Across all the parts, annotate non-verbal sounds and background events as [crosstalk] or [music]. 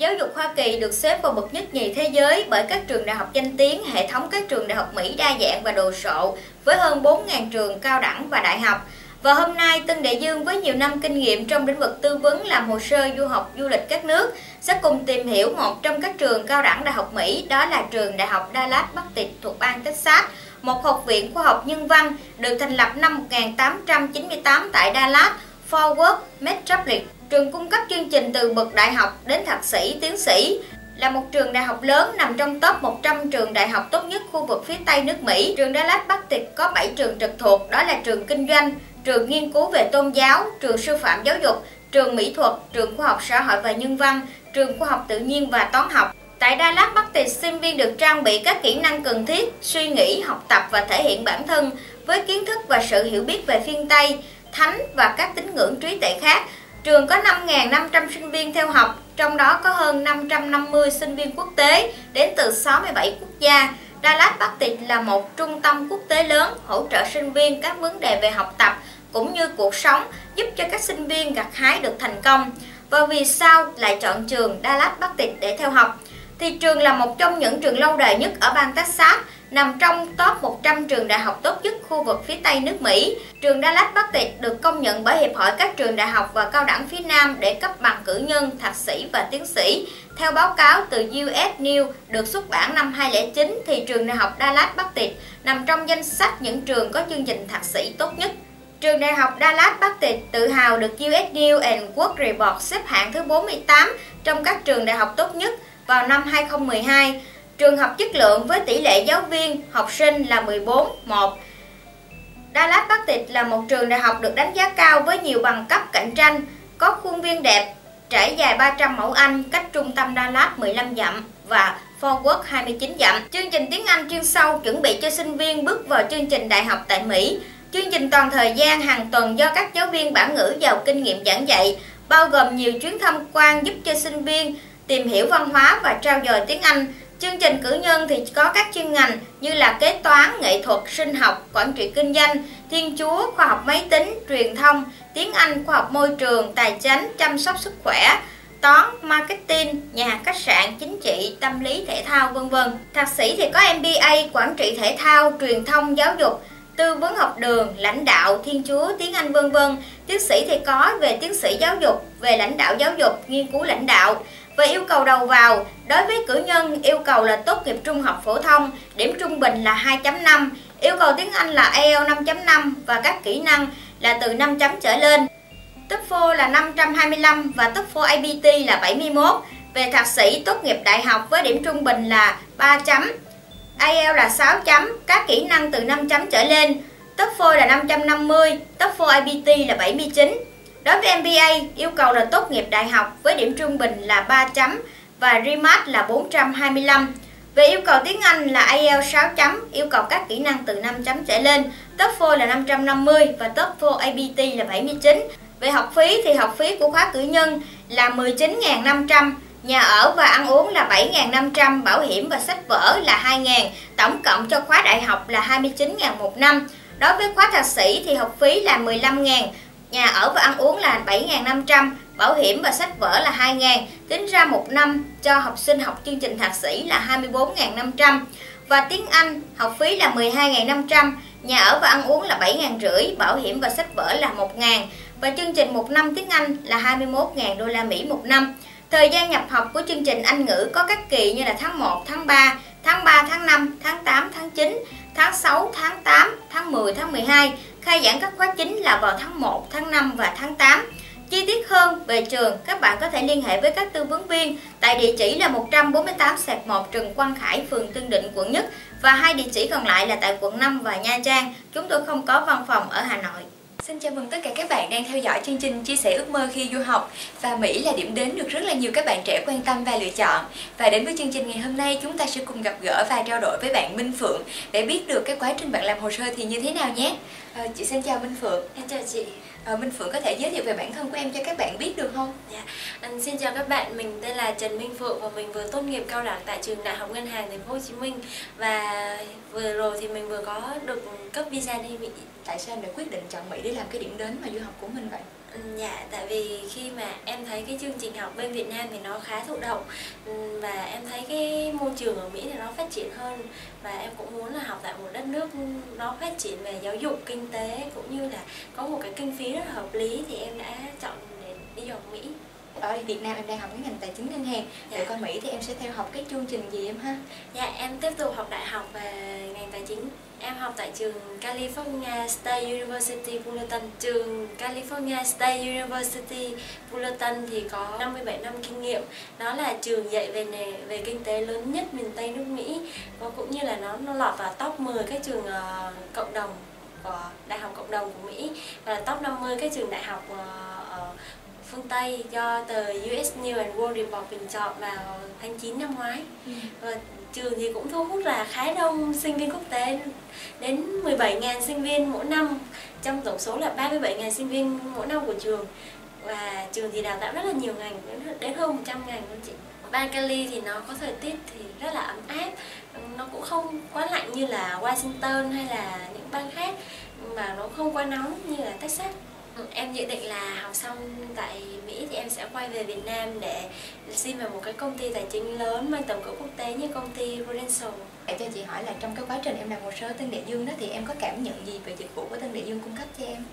Giáo dục Hoa Kỳ được xếp vào bậc nhất nhì thế giới bởi các trường đại học danh tiếng, hệ thống các trường đại học Mỹ đa dạng và đồ sộ với hơn 4.000 trường cao đẳng và đại học. Và hôm nay, Tân Đại Dương với nhiều năm kinh nghiệm trong lĩnh vực tư vấn làm hồ sơ du học du lịch các nước sẽ cùng tìm hiểu một trong các trường cao đẳng đại học Mỹ, đó là trường Đại học Dallas Bắc Tịch thuộc bang Texas, một học viện khoa học nhân văn được thành lập năm 1898 tại Dallas, Fort Worth, Metropolis. Trường cung cấp chương trình từ bậc đại học đến thạc sĩ, tiến sĩ, là một trường đại học lớn nằm trong top 100 trường đại học tốt nhất khu vực phía Tây nước Mỹ. Trường Dallas Bắc Tịch có 7 trường trực thuộc, đó là trường kinh doanh, trường nghiên cứu về tôn giáo, trường sư phạm giáo dục, trường mỹ thuật, trường khoa học xã hội và nhân văn, trường khoa học tự nhiên và toán học. Tại Dallas Bắc Tịch, sinh viên được trang bị các kỹ năng cần thiết, suy nghĩ, học tập và thể hiện bản thân với kiến thức và sự hiểu biết về phiên Tây, thánh và các tín ngưỡng trí tuệ khác. Trường có 5.500 sinh viên theo học, trong đó có hơn 550 sinh viên quốc tế đến từ 67 quốc gia. Dallas Bắc Tịch là một trung tâm quốc tế lớn hỗ trợ sinh viên các vấn đề về học tập cũng như cuộc sống giúp cho các sinh viên gặt hái được thành công. Và vì sao lại chọn trường Dallas Bắc Tịch để theo học? Thì trường là một trong những trường lâu đời nhất ở bang Texas, nằm trong top 100 trường đại học tốt nhất khu vực phía Tây nước Mỹ. Trường Dallas Bắc Tịch được công nhận bởi Hiệp hội các trường đại học và cao đẳng phía Nam để cấp bằng cử nhân, thạc sĩ và tiến sĩ. Theo báo cáo từ US News được xuất bản năm 2009 thì trường đại học Dallas Bắc Tịch nằm trong danh sách những trường có chương trình thạc sĩ tốt nhất. Trường đại học Dallas Bắc Tịch tự hào được US News and World Report xếp hạng thứ 48 trong các trường đại học tốt nhất vào năm 2012. Trường học chất lượng với tỷ lệ giáo viên, học sinh là 14-1. Dallas Bắc Tịch là một trường đại học được đánh giá cao với nhiều bằng cấp cạnh tranh, có khuôn viên đẹp, trải dài 300 mẫu Anh cách trung tâm Dallas 15 dặm và Fort Worth 29 dặm. Chương trình tiếng Anh chuyên sâu chuẩn bị cho sinh viên bước vào chương trình đại học tại Mỹ. Chương trình toàn thời gian hàng tuần do các giáo viên bản ngữ giàu kinh nghiệm giảng dạy, bao gồm nhiều chuyến tham quan giúp cho sinh viên tìm hiểu văn hóa và trao dồi tiếng Anh. Chương trình cử nhân thì có các chuyên ngành như là kế toán, nghệ thuật, sinh học, quản trị kinh doanh, thiên chúa, khoa học máy tính, truyền thông, tiếng Anh, khoa học môi trường, tài chính, chăm sóc sức khỏe, toán, marketing, nhà hàng khách sạn, chính trị, tâm lý, thể thao, vân vân. Thạc sĩ thì có MBA, quản trị thể thao, truyền thông, giáo dục, tư vấn học đường, lãnh đạo, thiên chúa, tiếng Anh vân vân. Tiến sĩ thì có về tiến sĩ giáo dục, về lãnh đạo giáo dục, nghiên cứu lãnh đạo. Về yêu cầu đầu vào, đối với cử nhân yêu cầu là tốt nghiệp trung học phổ thông, điểm trung bình là 2.5, yêu cầu tiếng Anh là IELTS 5.5 và các kỹ năng là từ 5 chấm trở lên. TOEFL là 525 và TOEFL IBT là 71. Về thạc sĩ tốt nghiệp đại học với điểm trung bình là 3 chấm. IELTS là 6 chấm, các kỹ năng từ 5 chấm trở lên. TOEFL là 550, TOEFL IBT là 79. Đối với MBA, yêu cầu là tốt nghiệp đại học với điểm trung bình là 3 chấm và REMAT là 425. Về yêu cầu tiếng Anh là IELTS 6 chấm, yêu cầu các kỹ năng từ 5 chấm trở lên. TOEFL là 550 và TOEFL ABT là 79. Về học phí thì học phí của khóa cử nhân là 19.500, nhà ở và ăn uống là 7.500, bảo hiểm và sách vở là 2.000, tổng cộng cho khóa đại học là 29.000 một năm. Đối với khóa thạc sĩ thì học phí là 15.000, nhà ở và ăn uống là 7.500, bảo hiểm và sách vở là 2.000, tính ra một năm cho học sinh học chương trình thạc sĩ là 24.500 và tiếng Anh học phí là 12.500, nhà ở và ăn uống là 7.500, bảo hiểm và sách vở là 1.000 và chương trình một năm tiếng Anh là 21.000 đô la Mỹ một năm. Thời gian nhập học của chương trình Anh ngữ có các kỳ như là tháng 1, tháng 3, tháng 3, tháng 5, tháng 8, tháng 9, tháng 6, tháng 8, tháng 10, tháng 12. Khai giảng các khóa chính là vào tháng 1, tháng 5 và tháng 8. Chi tiết hơn về trường, các bạn có thể liên hệ với các tư vấn viên tại địa chỉ là 148 sạc 1 Trần Quang Khải, phường Tân Định, quận Nhất và hai địa chỉ còn lại là tại quận 5 và Nha Trang. Chúng tôi không có văn phòng ở Hà Nội. Xin chào mừng tất cả các bạn đang theo dõi chương trình Chia sẻ ước mơ khi du học. Và Mỹ là điểm đến được rất là nhiều các bạn trẻ quan tâm và lựa chọn. Và đến với chương trình ngày hôm nay chúng ta sẽ cùng gặp gỡ và trao đổi với bạn Minh Phượng Để biết được cái quá trình bạn làm hồ sơ thì như thế nào nhé. À, Chị xin chào Minh Phượng. Em chào chị à, Minh Phượng có thể giới thiệu về bản thân của em cho các bạn biết được không? Dạ. Anh xin chào các bạn, mình tên là Trần Minh Phượng và mình vừa tốt nghiệp cao đẳng tại trường Đại học Ngân hàng Thành phố Hồ Chí Minh và vừa rồi thì mình vừa có được cấp visa đi Mỹ. Tại sao em đã quyết định chọn Mỹ để làm cái điểm đến mà du học của mình vậy? Ừ, Dạ, tại vì khi mà em thấy cái chương trình học bên Việt Nam thì nó khá thụ động ừ, và em thấy cái trường ở Mỹ thì nó phát triển hơn và em cũng muốn là học tại một đất nước nó phát triển về giáo dục, kinh tế cũng như là có một cái kinh phí rất hợp lý thì em đã chọn để đi du học Mỹ ở Việt Nam em đang học cái ngành tài chính ngân hàng Dạ. vậy con Mỹ thì em sẽ theo học cái chương trình gì em ha Dạ, em tiếp tục học đại học về ngành tài chính. Em học tại trường California State University Fullerton. Trường California State University Fullerton thì có 57 năm kinh nghiệm. Nó là trường dạy về nề, về kinh tế lớn nhất miền Tây nước Mỹ và cũng như là nó nó lọt vào top 10 các trường ờ, cộng đồng của đại học cộng đồng của Mỹ và top 50 các trường đại học ở phương Tây do tờ US News and World Report bình chọn vào tháng 9 năm ngoái. Và trường thì cũng thu hút là khá đông sinh viên quốc tế đến 17.000 sinh viên mỗi năm trong tổng số là 37.000 sinh viên mỗi năm của trường. Và trường thì đào tạo rất là nhiều ngành đến- hơn 100 ngành luôn chị. Bang Cali thì nó có thời tiết thì rất là ấm áp nó cũng không quá lạnh như là Washington hay là những bang khác mà nó không quá nóng như là Texas. Ừ, Em dự định là học xong tại Mỹ thì em sẽ quay về Việt Nam để xin vào một cái công ty tài chính lớn mang tầm cỡ quốc tế như công ty Prudential. Để cho chị hỏi là trong cái quá trình em làm hồ sơ Tân Đại Dương đó thì em có cảm nhận gì về dịch vụ của Tân Đại Dương cung cấp cho em?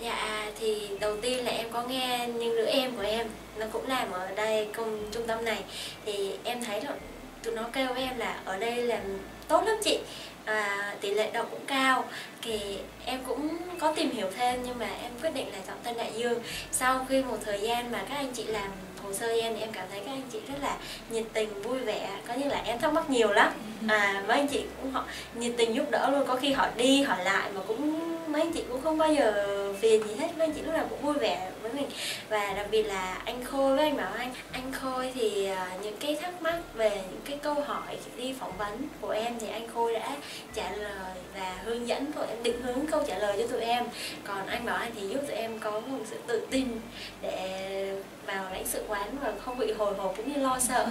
Dạ thì đầu tiên là em có nghe những đứa em của em nó cũng làm ở đây công trung tâm này thì em thấy là tụi nó kêu với em là ở đây làm tốt lắm chị. À, tỷ lệ đậu cũng cao. Thì em cũng có tìm hiểu thêm nhưng mà em quyết định là chọn Tân Đại Dương. Sau khi một thời gian mà các anh chị làm hồ sơ em thì em cảm thấy các anh chị rất là nhiệt tình vui vẻ. Có như là em thắc mắc nhiều lắm. À mấy anh chị cũng họ nhiệt tình giúp đỡ luôn. Có khi họ đi hỏi lại mà cũng mấy anh chị cũng không bao giờ phiền gì hết. Mấy anh chị lúc nào cũng vui vẻ với mình. Và đặc biệt là anh Khôi với anh Bảo Anh. Anh Khôi thì à, những cái thắc mắc về những cái câu hỏi đi phỏng vấn của em thì anh Khôi đã trả lời và hướng dẫn tụi em định hướng câu trả lời cho tụi em. Còn anh Bảo Anh thì giúp tụi em có một sự tự tin để vào lãnh sự quán và không bị hồi hộp cũng như lo sợ.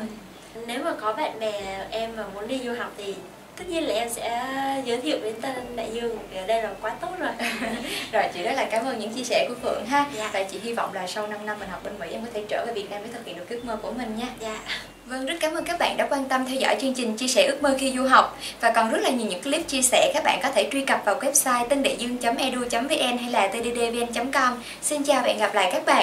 Nếu mà có bạn bè em mà muốn đi du học thì tất nhiên là em sẽ giới thiệu đến Tân Đại Dương ở đây là quá tốt rồi [laughs] Rồi chị rất là cảm ơn những chia sẻ của Phượng ha Dạ. Và chị hy vọng là sau 5 năm mình học bên Mỹ em có thể trở về Việt Nam để thực hiện được ước mơ của mình nha dạ Vâng, rất cảm ơn các bạn đã quan tâm theo dõi chương trình chia sẻ ước mơ khi du học và còn rất là nhiều những clip chia sẻ các bạn có thể truy cập vào website tân đại dương.edu.vn hay là tddvn.com. Xin chào và hẹn gặp lại các bạn.